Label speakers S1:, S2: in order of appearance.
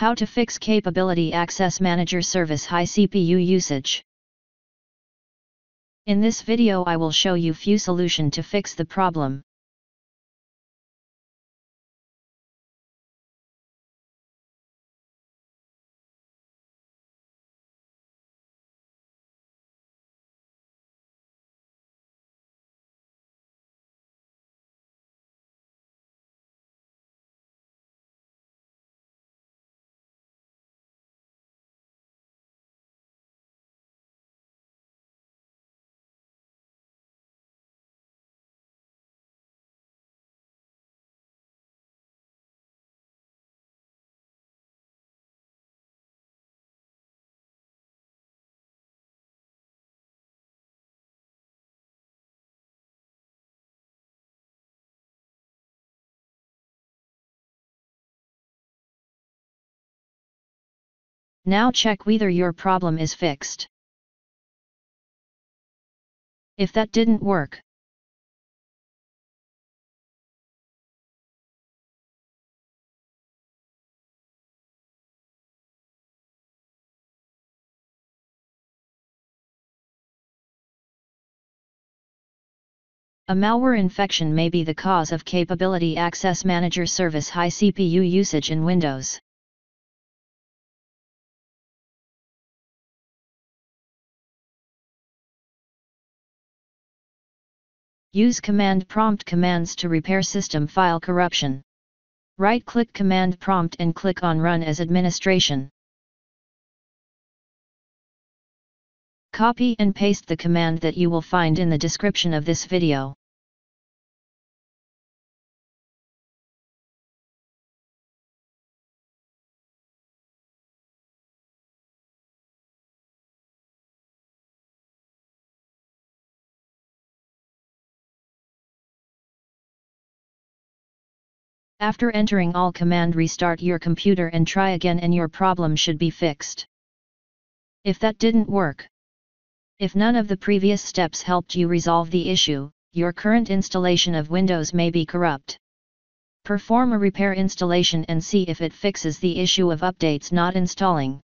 S1: How to fix Capability Access Manager service high CPU usage. In this video I will show you few solution to fix the problem. Now check whether your problem is fixed. If that didn't work, A malware infection may be the cause of Capability Access Manager service high CPU usage in Windows. Use command prompt commands to repair system file corruption. Right-click command prompt and click on Run as administration. Copy and paste the command that you will find in the description of this video. After entering all command restart your computer and try again and your problem should be fixed. If that didn't work. If none of the previous steps helped you resolve the issue, your current installation of Windows may be corrupt. Perform a repair installation and see if it fixes the issue of updates not installing.